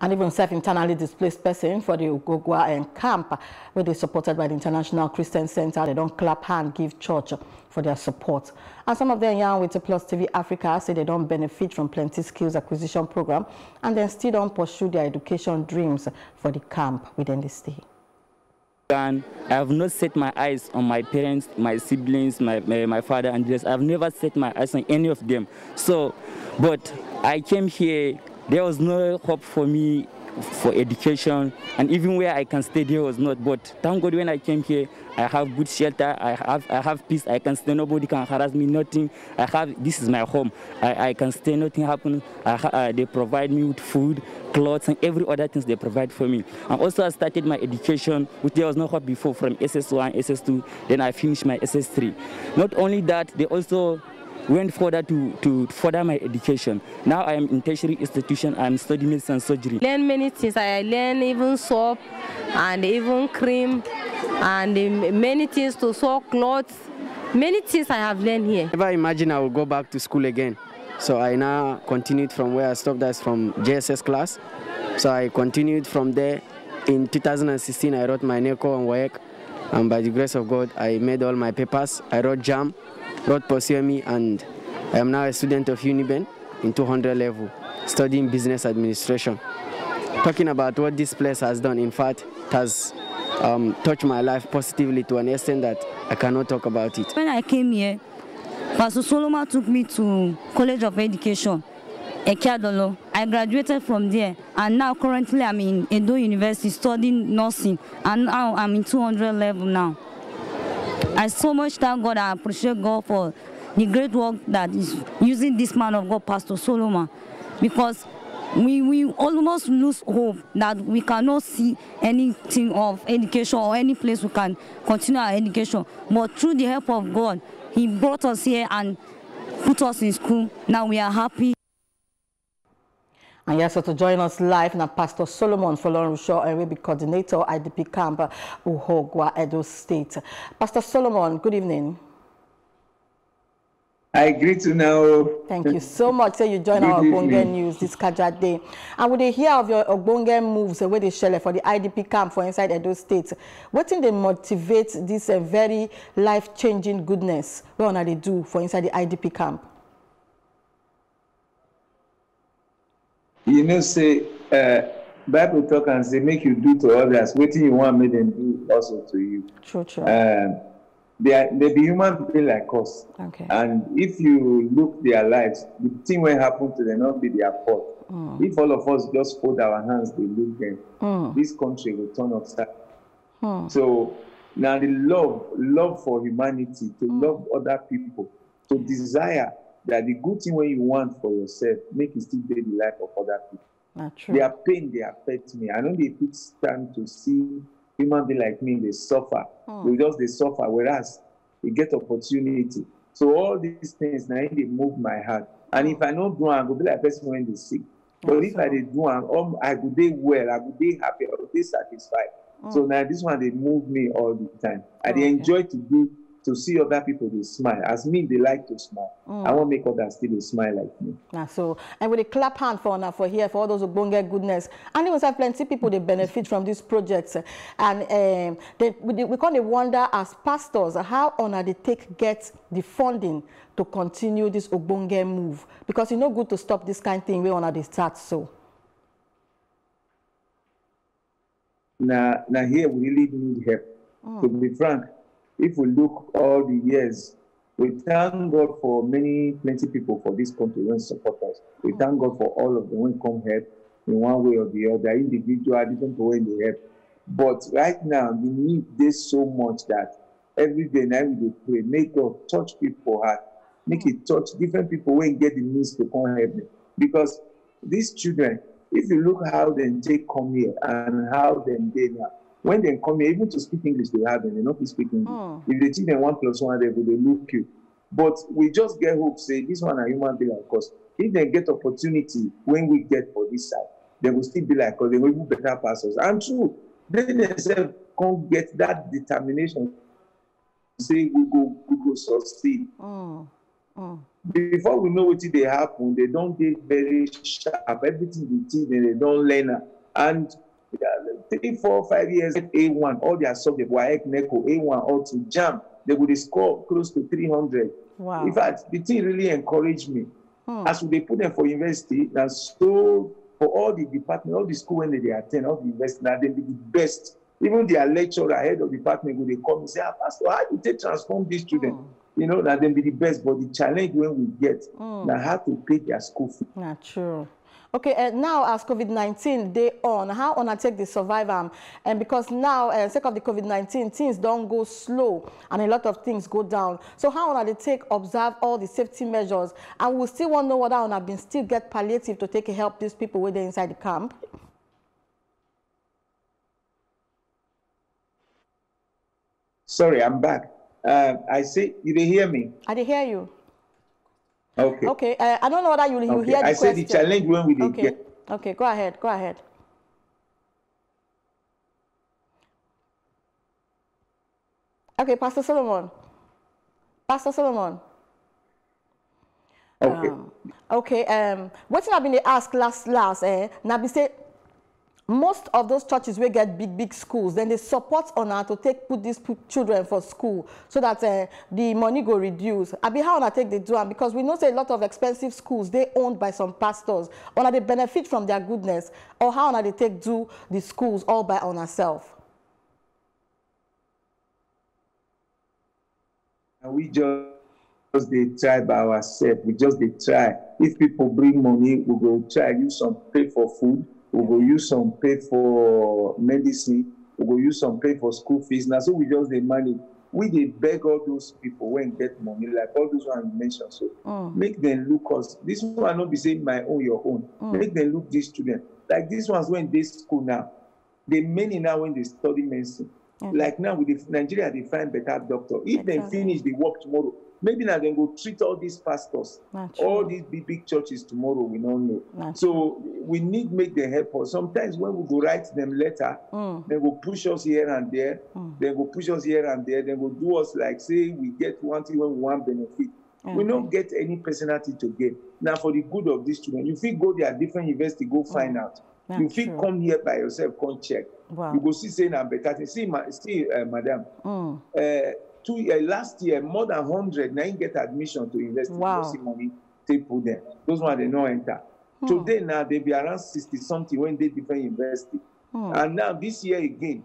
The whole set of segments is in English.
and even self-internally displaced person for the Uhogua and camp where they supported by the International Christian Center. They don't clap hand, give church for their support. And some of them young with the Plus TV Africa say they don't benefit from plenty skills acquisition program and then still don't pursue their education dreams for the camp within the state. And I have not set my eyes on my parents, my siblings, my, my, my father and this. I've never set my eyes on any of them. So, but I came here, there was no hope for me for education. And even where I can stay there was not. But thank God when I came here I have good shelter. I have I have peace. I can stay. Nobody can harass me nothing. I have this is my home. I, I can stay. Nothing happens uh, they provide me with food clothes and every other things they provide for me. And also I started my education which there was no hope before from SS1 SS2 then I finished my SS3 not only that they also went further to, to further my education. Now I am in tertiary institution, I am studying medicine surgery. Learn many things. I learn even soap and even cream and many things to sew clothes. Many things I have learned here. Never imagine I will go back to school again. So I now continued from where I stopped, that's from JSS class. So I continued from there. In 2016, I wrote my NECO and WAEC. And by the grace of God, I made all my papers. I wrote JAMB God pursued me and I am now a student of Uniben in 200 level, studying business administration. Talking about what this place has done, in fact, it has um, touched my life positively to an extent that I cannot talk about it. When I came here, Pastor Solomon took me to College of Education, Ekiadolo. I graduated from there and now currently I'm in Edo University studying nursing and now I'm in 200 level now. I so much thank God and appreciate God for the great work that is using this man of God, Pastor Solomon, because we, we almost lose hope that we cannot see anything of education or any place we can continue our education. But through the help of God, he brought us here and put us in school. Now we are happy. And yes, so to join us live now, Pastor Solomon Folorunsho, and will be coordinator IDP camp Uhogua, Edo State. Pastor Solomon, good evening. I agree to now. Thank you so much. So you join our Ogbonge News this Kaja Day. And would they hear of your Ogbonge moves where they share for the IDP camp for inside Edo State? What thing they motivate this uh, very life-changing goodness? What are they do for inside the IDP camp? You know say uh, bible talk and say make you do to others wetin you want make dem do also to you true true um, they are they be human being like us okay and if you look their lives the thing wey happen to them not be their fault mm. if all of us just fold our hands they look them mm. this country will turn upside mm. so now the love love for humanity to Mm. love other people to desire that the good thing when you want for yourself make e still dey the life of other people. Not true. their pain they affect me. I no dey fit stand to see human being like me they suffer. Mm. we just dey suffer whereas e get opportunity. So all these things im dey move my heart. And if i don't do i go be like person when they sick. But if i dey do am i go dey well i go dey happy i go dey satisfied. So now this one they move me all the time. I dey Okay. enjoy to do to see other people they smile as me they like to smile i wan make others still smile like me. Now, so, and with a clap hand for now for here, for all those get goodness. And even have plenty people they benefit from these projects. And um, they, we, we kind of wonder as pastors, how on are they take get the funding to continue this Ogbonge move? Because it's no good to stop this kind of thing we on they start so. Now, na here we really need help. To be frank, if we look all the years, we thank God for many plenty people for this country when support us. We thank God for all of them when come help in one way or the other, individual, different people when they help. But right now, the need this so much that every day now we pray, make God touch people heart, make it touch different people when get the means to come help them. Because these children, if you look how they take come here and how they dey now, when they come here, even to speak English, they have them, they not speak English. Mm. If they teach them one plus one, they go they look you. But we just get hope, say this one a human being like us. If they get opportunity when we get for this side, they will still be like us, they will be better pass us. And true, then they themselves can't get that determination. Say we go, we go succeed. Mm. Mm. Before we know what they happen, they don't get very sharp. Everything they teach, they don't learn. And three, four, five years A1, all their subject, WAEC, NECO, A1, all to JAMB, they would score close to 300. Wow. In fact, the thing really encouraged me. Hmm. As they put them for university, and so for all the department, all the school when they attend, all the university, now they be the best. Even their lecturer, head of department, when they come and say, ah, Pastor, how do they transform these students? Hmm. You know, that they be the best. But the challenge when we get, hmm. now how to pay their school fee. Not true. Okay, uh, now as COVID-19 day on, how on I take the survive am? And because now, uh, sake of the COVID-19, things don't go slow and a lot of things go down. So how on they take observe all the safety measures and we still want to know whether on have been still get palliative to take help these people with inside the camp? Sorry, I'm back. Uh, I see. you did hear me? I did hear you. Okay. Okay. Uh, I don't know whether you, you okay. hear the I question. I said the challenge when we okay. get. Okay, go ahead. Go ahead. Okay, Pastor Solomon. Pastor Solomon. Okay. Um, okay. Um, what I've been asked last last, eh? Now be say most of those churches will get big big schools then they support on how to take put these children for school so that uh, the money go reduce. I be how I take the do because we know say a lot of expensive schools they owned by some pastors. Una they benefit from their goodness or how una they take do the schools all by on ourselves. we just they try by ourselves. We just they try. If people bring money we go try use some pay for food we go use some pay for medicine we go use some pay for school fees na so we just dey manage we dey beg all those people wey get money like all those one you mention so mm. make dem look us this one no be say my own your own mm. make dem look these students like these ones wey dey school now dey many now wey dey study medicine mm. like now with the nigeria dey find better doctor if exactly. dem finish dey work tomorrow maybe now they go treat all these pastors, all these big, big churches tomorrow, we don't know. Not so. We need make them help us. Sometimes when we go write them letter, mm. they will push us here and there, mm. they will push us here and there, they will do us like say we get one thing when we want benefit. Okay. We don't get any personality to get. Now for the good of these children, you feel go there different university, go mm. find out. Not you feel come here by yourself, come check. Wow. You go see say now better. See, ma, see, uh, madam. Mm. Uh, two year last year more than hundred na get admission to university wow. money take put them those one they no enter hmm. today now they be around sixty something when they different university hmm. and now this year again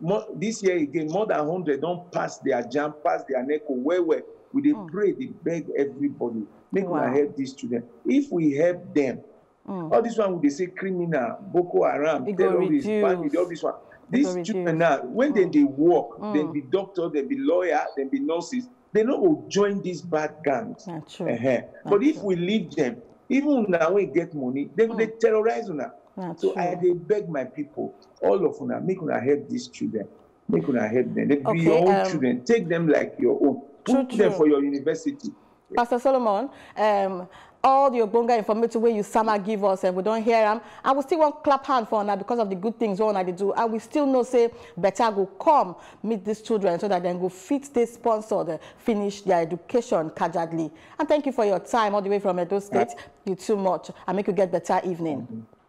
more, this year again more than hundred don't pass their JAMB pass their neco well well we they hmm. pray they beg everybody make wow. una help these children if we help them mm. all this one we dey say criminal boko haram terrorist bandit all this one these children now when mm. they work mm. dem be doctor dem be lawyer dem be nurses they no will join these bad gangs uh -huh. but if we leave them even now wey get money dem dey mm. terrorize una. So i dey beg my people all of una make una help these children. Make una help them. They be your own um, children. Take them like your own. put them for your university. Pastor solomon um, all the ogbonge information wey you sama give us and we don't hear them and we still want clap hand for una because of the good things wey una dey do. And we still know say better go come meet these children so that dem go fit dey sponsored finish their education kajadly and thank you for your time all the way from edo state. You too much. And make you get better evening. Mm -hmm.